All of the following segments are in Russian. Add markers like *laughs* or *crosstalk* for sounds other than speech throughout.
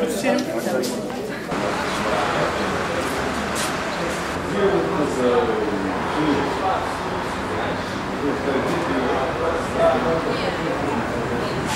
Müzisyenim. Yıldızı.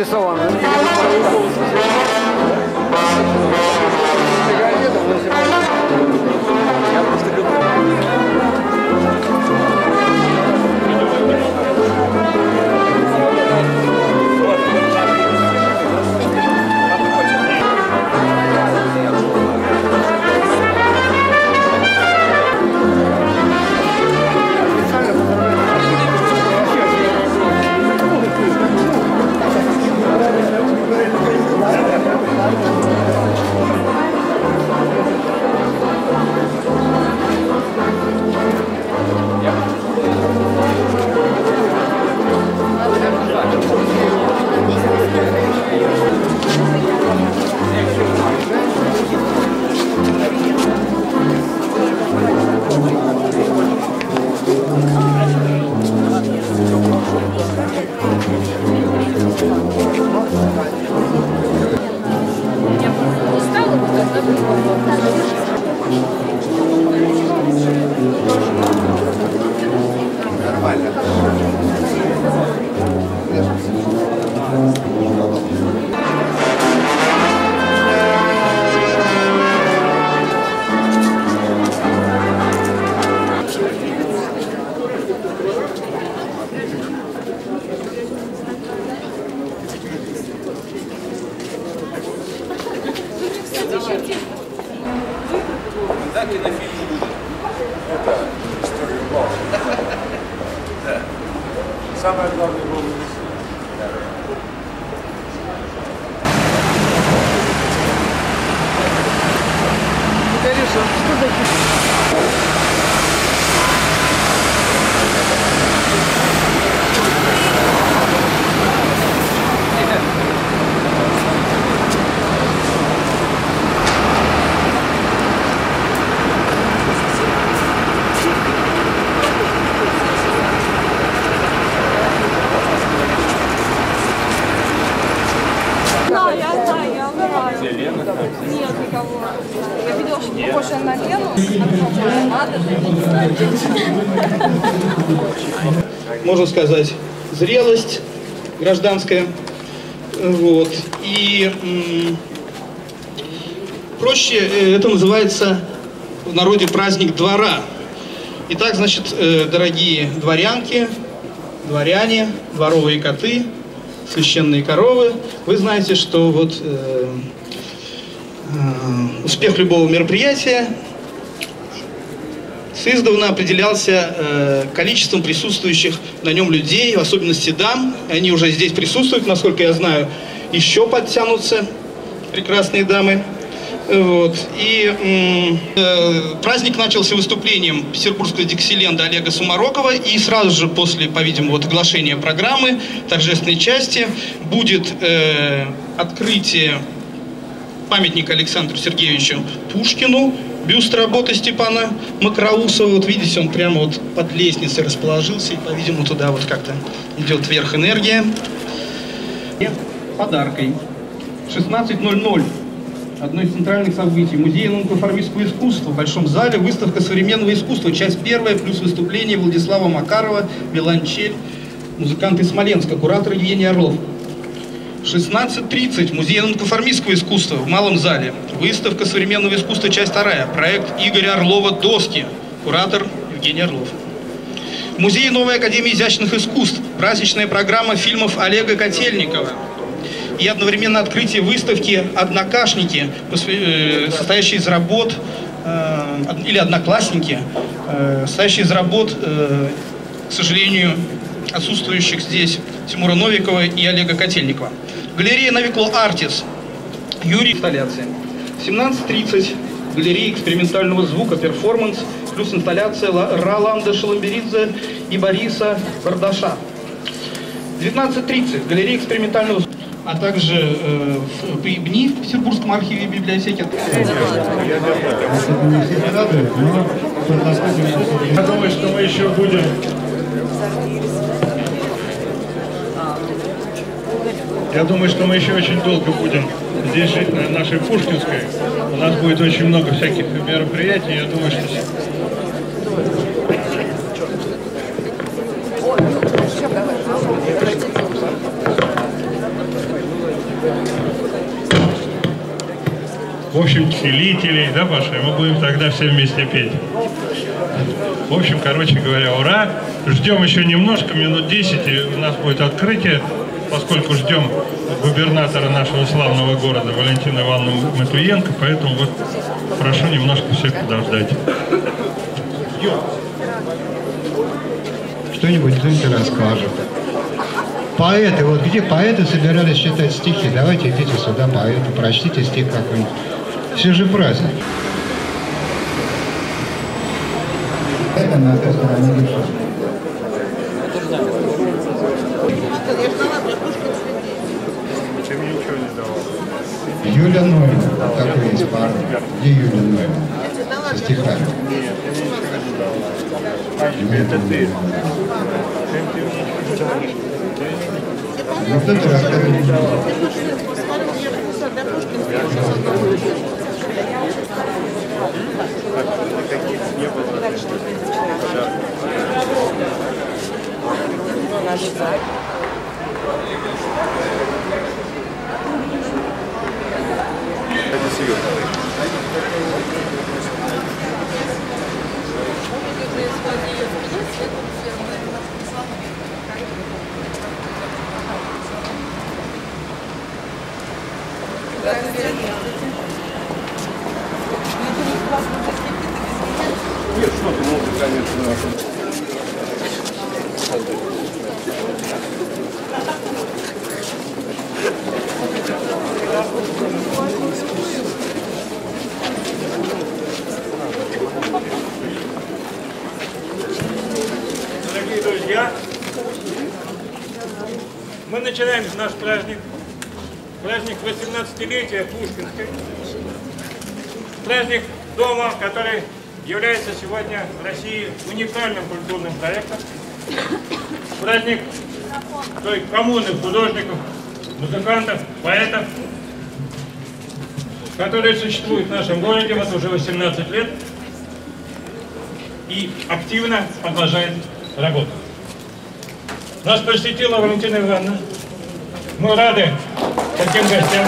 нарисован. Рыжий слон нарисован. Самое главное было Да, я знаю, я знаю. Нет никого. Я видела, что похожа на Лену. Надо можно сказать, зрелость гражданская. Вот. И проще э, это называется в народе праздник двора. Итак, значит, э, дорогие дворянки, дворяне, дворовые коты, священные коровы, вы знаете, что вот э, э, успех любого мероприятия Сыздавна определялся э, количеством присутствующих на нем людей, в особенности дам. Они уже здесь присутствуют, насколько я знаю, еще подтянутся прекрасные дамы. Вот. И э, праздник начался выступлением петербургского диксиленда Олега Сумарокова, и сразу же после, по-видимому, вот оглашения программы, торжественной части, будет э, открытие памятника Александру Сергеевичу Пушкину, бюст работы Степана Макроусова. Вот видите, он прямо вот под лестницей расположился, и, по-видимому, туда вот как-то идет вверх энергия. И подаркой. 16.00. Одно из центральных событий. Музей нонконформистского искусства в Большом зале. Выставка современного искусства. Часть первая, плюс выступление Владислава Макарова, виолончель, музыкант из Смоленска, куратор Евгений Орлов. 16.30. Музей нонконформистского искусства в Малом зале. Выставка современного искусства, часть вторая. Проект Игоря Орлова «Доски». Куратор Евгений Орлов. В музее Новой Академии изящных искусств праздничная программа фильмов Олега Котельникова и одновременно открытие выставки «Однокашники», э, состоящей из работ, э, или «Одноклассники», э, состоящей из работ, к сожалению, отсутствующих здесь Тимура Новикова и Олега Котельникова. Галерея Навикло Артис. Юрий инсталляция. 17.30. Галерея экспериментального звука, перформанс, плюс инсталляция Ла- Роланда Шаламберидзе и Бориса Бардаша. 19.30. Галерея экспериментального звука, а также э, в Поебни в Петербургском архиве и библиотеке. Я думаю, что мы еще будем Я думаю, что мы еще очень долго будем здесь жить на нашей Пушкинской. У нас будет очень много всяких мероприятий. Я думаю, что В общем, целителей, да, Паша, мы будем тогда все вместе петь. В общем, короче говоря, ура! Ждем еще немножко, минут 10, и у нас будет открытие, поскольку ждем губернатора нашего славного города Валентина Ивановна Матвиенко, поэтому вот прошу немножко всех подождать. Что-нибудь кто-нибудь расскажет. Поэты, вот где поэты собирались читать стихи, давайте идите сюда, поэты, прочтите стих какой-нибудь. Все же праздник. Это на той стороне души. Юля Нойман, такой есть парень. Где Юля Нойман? Со стихами. Это ты. Ну, кто-то рассказывает. Дорогие друзья, мы начинаем наш праздник. Праздник 18-летия Пушкинской. Праздник дома, который является сегодня в России уникальным культурным проектом. Праздник той коммуны художников, музыкантов, поэтов, которые существуют в нашем городе вот уже 18 лет и активно продолжает работу. Нас посетила Валентина Ивановна. Мы рады таким гостям.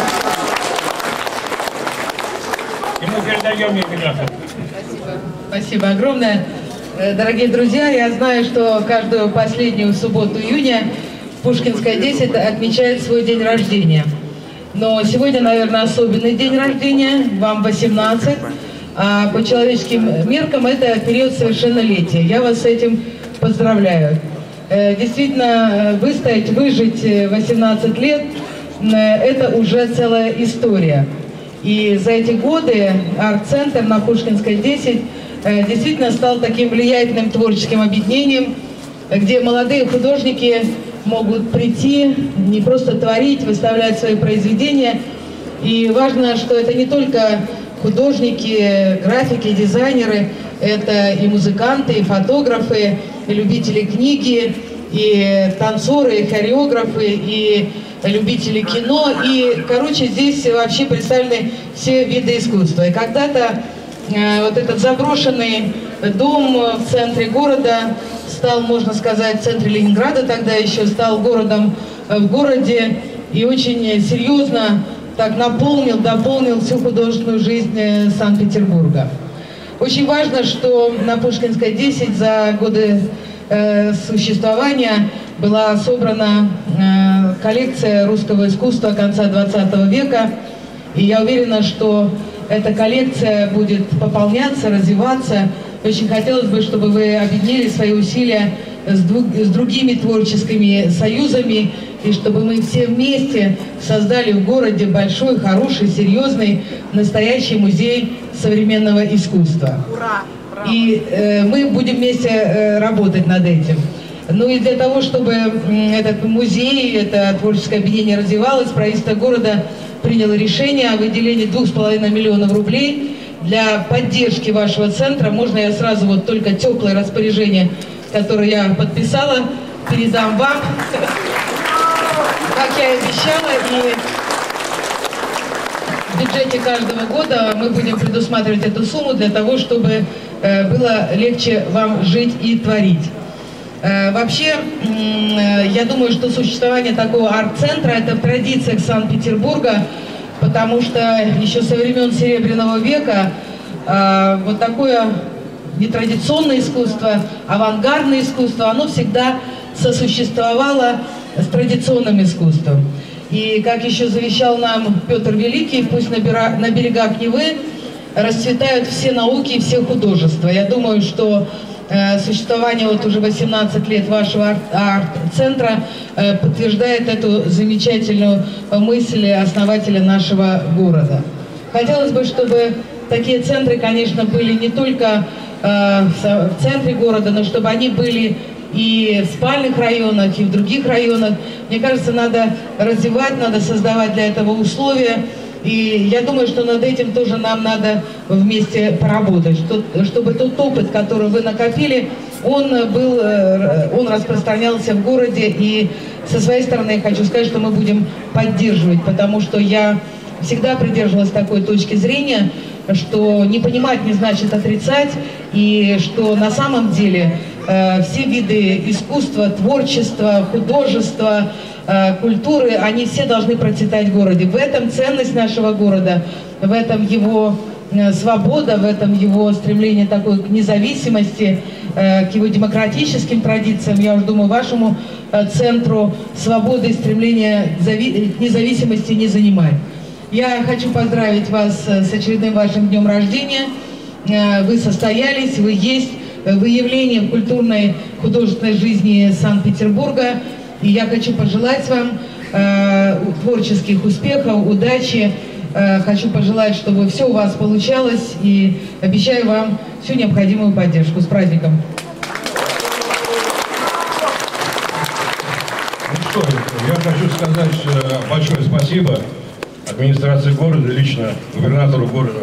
И мы передаем ей микрофон. Спасибо огромное. Э, Дорогие друзья, я знаю, что каждую последнюю субботу июня Пушкинская 10 отмечает свой день рождения. Но сегодня, наверное, особенный день рождения, вам 18, а по человеческим меркам это период совершеннолетия. Я вас с этим поздравляю. Э, Действительно, э, выстоять, выжить э, 18 лет э, – это уже целая история. И за эти годы арт-центр на Пушкинской 10 э, действительно стал таким влиятельным творческим объединением, где молодые художники могут прийти, не просто творить, выставлять свои произведения. И важно, что это не только художники, графики, дизайнеры, это и музыканты, и фотографы, любители книги, и танцоры, и хореографы, и любители кино. И, короче, здесь вообще представлены все виды искусства. И когда-то э, вот этот заброшенный дом в центре города стал, можно сказать, в центре Ленинграда тогда еще, стал городом э, в городе и очень серьезно так наполнил, дополнил всю художественную жизнь э, Санкт-Петербурга. Очень важно, что на Пушкинской 10 за годы э, существования была собрана э, коллекция русского искусства конца 20 века. И я уверена, что эта коллекция будет пополняться, развиваться. Очень хотелось бы, чтобы вы объединили свои усилия с, другими творческими союзами, и чтобы мы все вместе создали в городе большой, хороший, серьезный, настоящий музей современного искусства. И э, мы будем вместе э, работать над этим. Ну и для того, чтобы этот музей, это творческое объединение развивалось, правительство города приняло решение о выделении 2,5 миллионов рублей для поддержки вашего центра. Можно я сразу вот только теплое распоряжение, которое я подписала, передам вам, как я и обещала, и в бюджете каждого года мы будем предусматривать эту сумму для того, чтобы э, было легче вам жить и творить. Э, Вообще, э, я думаю, что существование такого арт-центра – это в традициях Санкт-Петербурга, потому что еще со времен Серебряного века вот такое нетрадиционное искусство, авангардное искусство, оно всегда сосуществовало с традиционным искусством. И как еще завещал нам Петр Великий, пусть на, бера- на берегах Невы расцветают все науки и все художества. Я думаю, что э, существование вот уже 18 лет вашего арт- арт-центра э, подтверждает эту замечательную мысль основателя нашего города. Хотелось бы, чтобы такие центры, конечно, были не только со- в центре города, но чтобы они были и в спальных районах, и в других районах. Мне кажется, надо развивать, надо создавать для этого условия. И я думаю, что над этим тоже нам надо вместе поработать, что- чтобы тот опыт, который вы накопили, он был, э, он распространялся в городе. И со своей стороны я хочу сказать, что мы будем поддерживать, потому что я всегда придерживалась такой точки зрения, что не понимать не значит отрицать, и что на самом деле э, все виды искусства, творчества, художества, э, культуры, они все должны процветать в городе. В этом ценность нашего города, в этом его э, свобода, в этом его стремление такой к независимости, э, к его демократическим традициям, я уже думаю, вашему э, центру свободы и стремления к зави- к независимости не занимать. Я хочу поздравить вас э, с очередным вашим днем рождения. Э, Вы состоялись, вы есть э, выявление в культурной художественной жизни Санкт-Петербурга. И я хочу пожелать вам э, творческих успехов, удачи. Хочу пожелать, чтобы все у вас получалось. И обещаю вам всю необходимую поддержку. С праздником! Ну что, я хочу сказать большое спасибо администрации города, лично губернатору города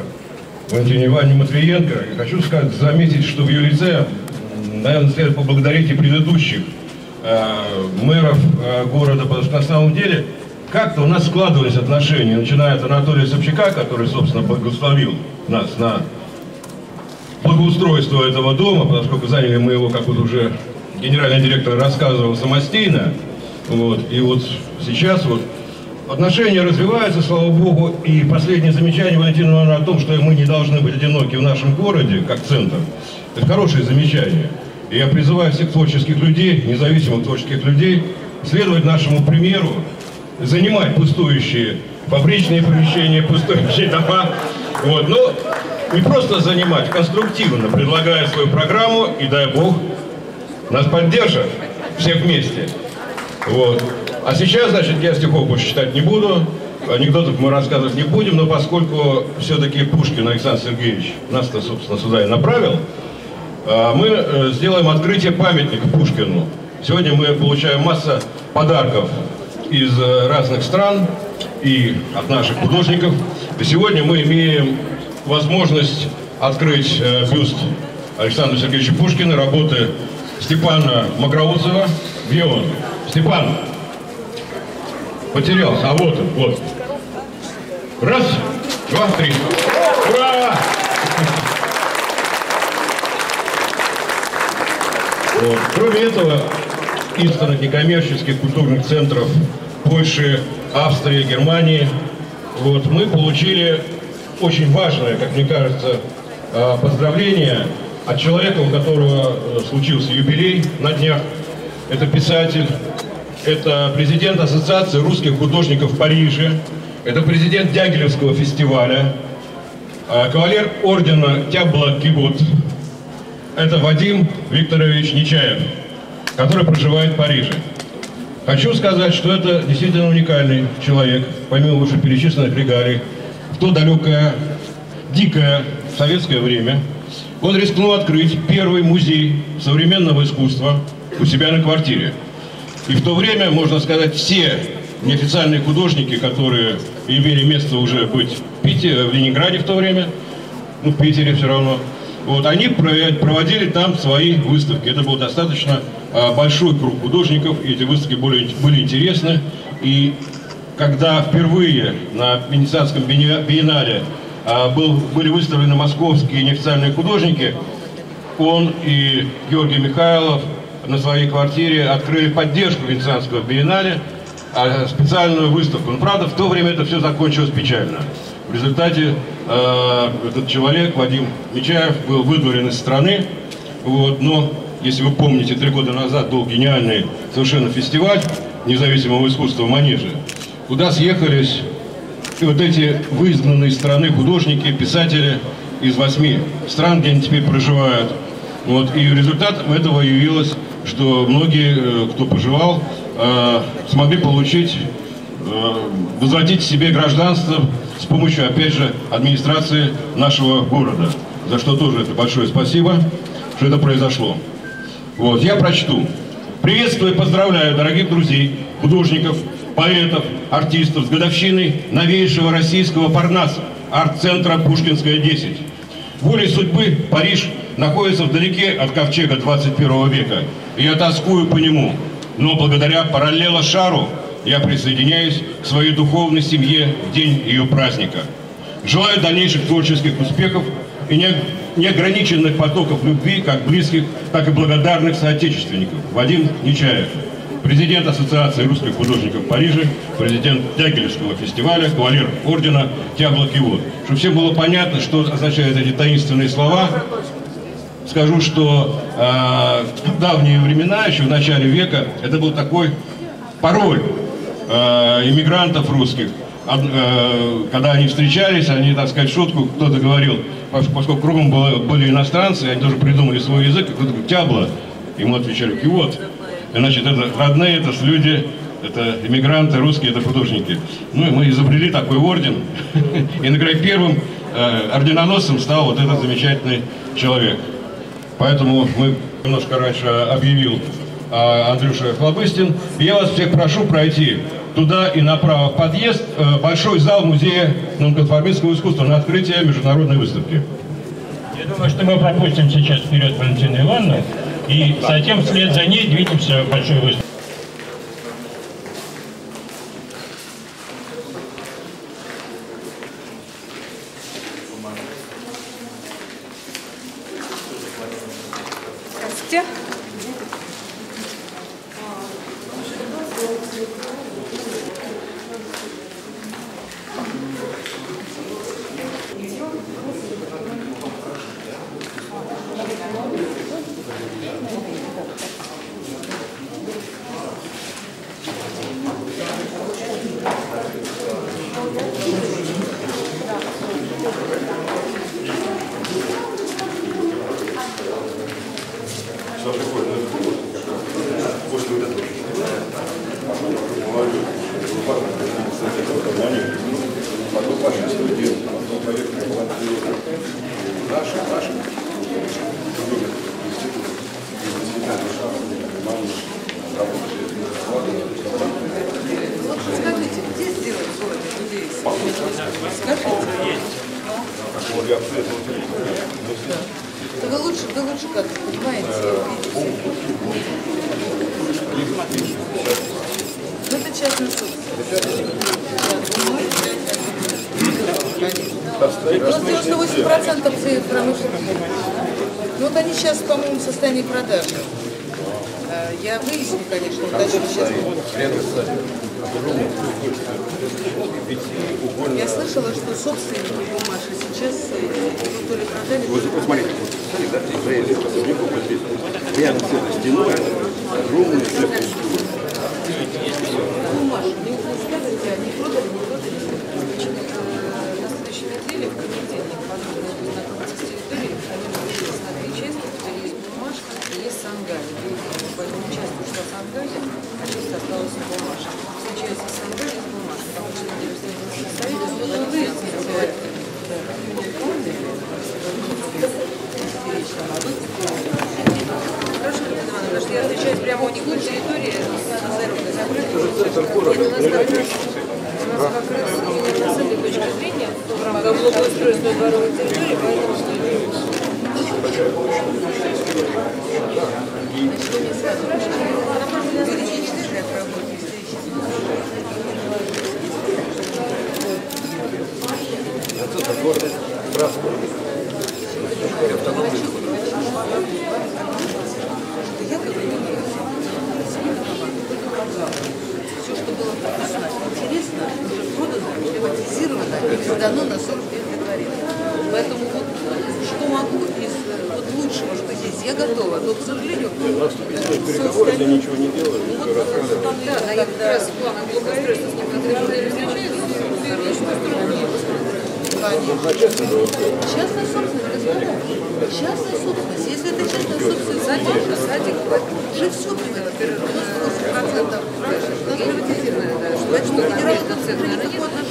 Валентине Ивановне Матвиенко. И хочу сказать, заметить, что в ее лице, наверное, следует поблагодарить и предыдущих э, мэров э, города, потому что на самом деле как-то у нас складывались отношения, начиная от Анатолия Собчака, который, собственно, благословил нас на благоустройство этого дома, поскольку заняли мы его, как вот уже генеральный директор рассказывал, самостийно. Вот. И вот сейчас вот отношения развиваются, слава богу. И последнее замечание Валентина Ивановна о том, что мы не должны быть одиноки в нашем городе, как центр. Это хорошее замечание. И я призываю всех творческих людей, независимых творческих людей, следовать нашему примеру, занимать пустующие фабричные помещения, пустующие дома. Вот. Но не просто занимать, конструктивно предлагая свою программу, и дай Бог, нас поддержат все вместе. Вот. А сейчас, значит, я стихов больше читать не буду, анекдотов мы рассказывать не будем, но поскольку все-таки Пушкин Александр Сергеевич нас-то, собственно, сюда и направил, а, мы э, сделаем открытие памятника Пушкину. Сегодня мы получаем масса подарков из э, разных стран и от наших художников. И сегодня мы имеем возможность открыть э, бюст Александра Сергеевича Пушкина, работы Степана Макроусова. Где он? Степан! Потерялся. А вот он, вот. Раз, два, три. Ура! Вот. Кроме этого, истинных некоммерческих культурных центров Польши, Австрии, Германии, вот, мы получили очень важное, как мне кажется, э, поздравление от человека, у которого э, случился юбилей на днях. Это писатель, это президент Ассоциации русских художников в Париже, это президент Дягилевского фестиваля, э, кавалер ордена Тябла Кибут. Это Вадим Викторович Нечаев, который проживает в Париже. Хочу сказать, что это действительно уникальный человек, помимо вышеперечисленных регалий, в то далекое, дикое советское время он рискнул открыть первый музей современного искусства у себя на квартире. И в то время, можно сказать, все неофициальные художники, которые имели место уже быть в, Питере, в Ленинграде в то время, ну, в Питере все равно, вот, они проводили там свои выставки. Это был достаточно а, большой круг художников, и эти выставки были, были интересны. И когда впервые на Венецианском биеннале а, был, были выставлены московские неофициальные художники, он и Георгий Михайлов на своей квартире открыли поддержку Венецианского биеннале, а специальную выставку. Но, правда, в то время это все закончилось печально. В результате э, этот человек, Вадим Мичаев, был выдворен из страны. Вот, но, если вы помните, три года назад был гениальный совершенно фестиваль независимого искусства в Манеже, куда съехались и вот эти выизгнанные из страны художники, писатели из восьми стран, где они теперь проживают. Вот, и результатом этого явилось, что многие, э, кто поживал, э, смогли получить, э, возвратить себе гражданство с помощью, опять же, администрации нашего города. За что тоже это большое спасибо, что это произошло. Вот, я прочту. Приветствую и поздравляю дорогих друзей, художников, поэтов, артистов с годовщиной новейшего российского Парнаса, арт-центра Пушкинская, 10. Волей судьбы Париж находится вдалеке от ковчега 21 века, я тоскую по нему. Но благодаря параллело шару я присоединяюсь к своей духовной семье в день ее праздника. Желаю дальнейших творческих успехов и неограниченных потоков любви, как близких, так и благодарных соотечественников. Вадим Нечаев, президент Ассоциации русских художников Парижа, президент Дягилевского фестиваля, кавалер ордена Тяблок Вод. Чтобы всем было понятно, что означают эти таинственные слова, скажу, что э, в давние времена, еще в начале века, это был такой пароль э, иммигрантов русских. Э, когда они встречались, они, так сказать, шутку кто-то говорил, поскольку кругом было, были иностранцы, они тоже придумали свой язык, кто-то говорит, тябла. Ему отвечали, кивот. Значит, это родные, это люди, это иммигранты, русские, это художники. Ну и мы изобрели такой орден. *laughs* И, например, первым э, орденоносцем стал вот этот замечательный человек. Поэтому мы немножко раньше объявил а, Андрюша Хлобыстин. Я вас всех прошу пройти туда и направо в подъезд, э, большой зал музея нонконформистского искусства на открытие международной выставки. Я думаю, что мы пропустим сейчас вперед Валентину Ивановну, и затем вслед за ней двинемся в большой выставку. Здравствуйте. Скажите, где сделать город людей? Скажите. Да вы лучше, вы лучше как понимаете, видите. Ну, это частная собственность. Просто 98% всей промышленности. Ну вот они сейчас, по-моему, в состоянии продажи. Э, Я выясню, конечно, уточню сейчас. Я слышала, что собственники бумажи сейчас э, ну, то ли продали, то ли Вот смотрите, Смотри, да, Израиль, особняку подписано. Рядом с этой стеной огромная церковь. Бумажки, не укладывайте, они продали, не продали. На следующей неделе, в понедельник, подробно знакомиться с территорией, они разделились на две части, где есть бумажка и есть сангаль. Поэтому часть ушла сангаля, а часть осталась у бумажки. Все части сангаль и бумажки. Потому что неделю встретился совет, Хорошо, Елена Ивановна, потому что я встречаюсь прямо у них на территории, на дороге закрытой. Нет, у нас как раз, у нас как раз именно с этой точки зрения, в рамках благоустройства дворовой территории, поэтому Значит, вы мне сразу спрашиваете, она просто на встрече четыре работы, Это город Красный. Автономный Я как все, что было вкусно, интересно, уже продано, приватизировано и передано на 40 лет для дворец. Поэтому вот что могу из э, вот лучшего, что есть, я готова. Но, к сожалению, переговоры, я ничего не делаю, все рассказываю. да, да, я как раз в планах благоустройства с ним когда Частная собственность, господа. Частная собственность. Если это частная собственность, садик, садик, уже все примерно, 90% приватизированное, да. Значит, что федеральный концерт,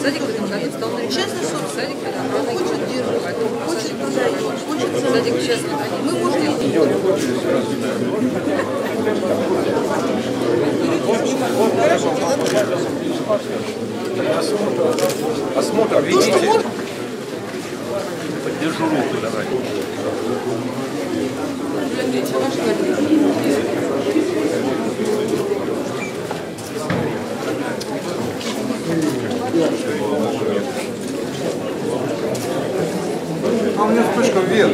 садик в этом году стал на частная собственность, садик хочет держать, хочет продать, хочет садик частный. Мы можем Осмотр, видите? Поддержу руку, давай. А у меня вспышка вверх.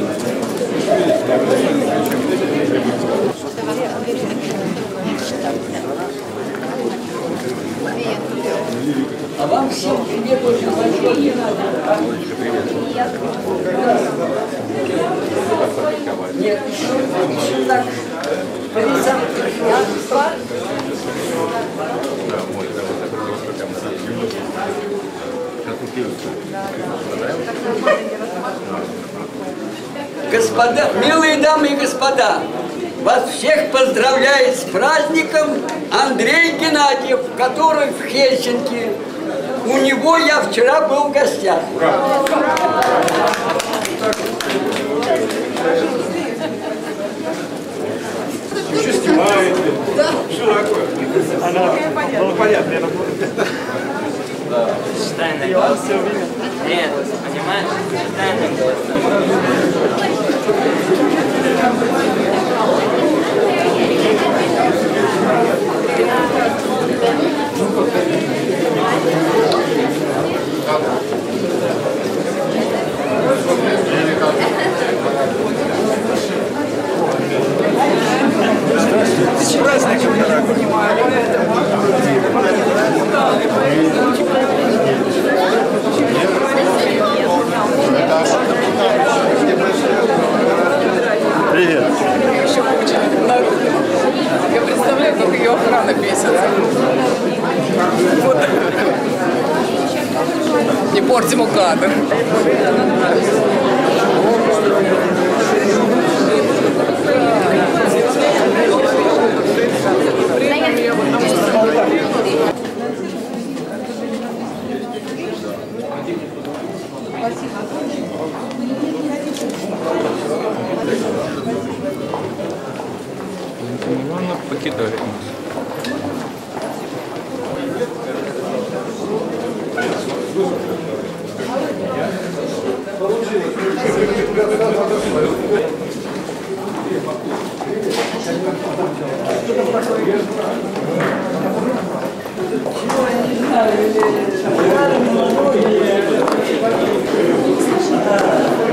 А вам всем привет очень большой. Нет, еще, так. Господа, милые дамы и господа, вас всех поздравляет с праздником Андрей Геннадьев, который в Хельсинки. У него я вчера был в гостях. Еще снимаете. Что такое? Ну, понятно. я Тайна. Нет, понимаешь? Тайна. С праздником, дорогой. Вчера встречался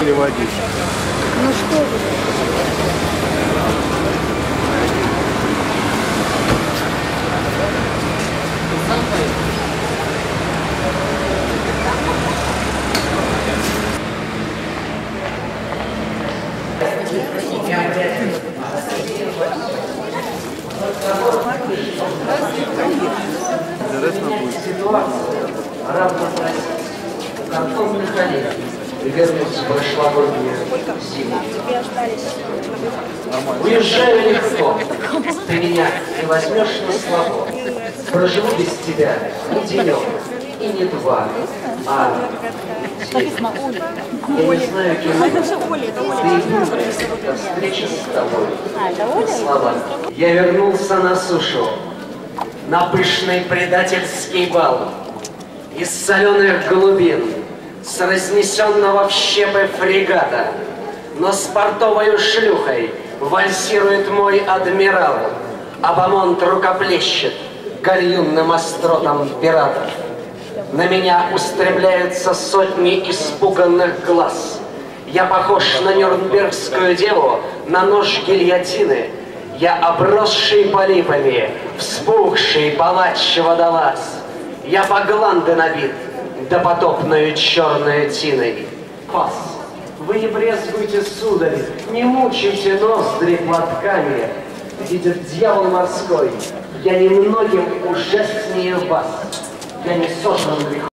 переводить. Ну что вы. Интересно будет. Картонный в прошлогоднюю зиму. Уезжаю легко, ты меня не возьмешь на слабо. Проживу без тебя не денек и не два, а. Я не знаю, кем ты до встречи с тобой. Слова. Я вернулся на сушу, на пышный предательский бал. Из соленых глубин, с разнесенного в щепы фрегата, но с портовой шлюхой вальсирует мой адмирал, а Бамонт рукоплещет гальюнным остротом пиратов. На меня устремляются сотни испуганных глаз. Я похож на нюрнбергскую деву, на нож гильотины. Я обросший полипами, вспухший палач водолаз. Я по гланды набит, допотопную черную тиной. Пас, вы не брезгуйте, сударь, не мучайте ноздри платками. Видит дьявол морской, я немногим ужаснее вас. Я не сожран грехом.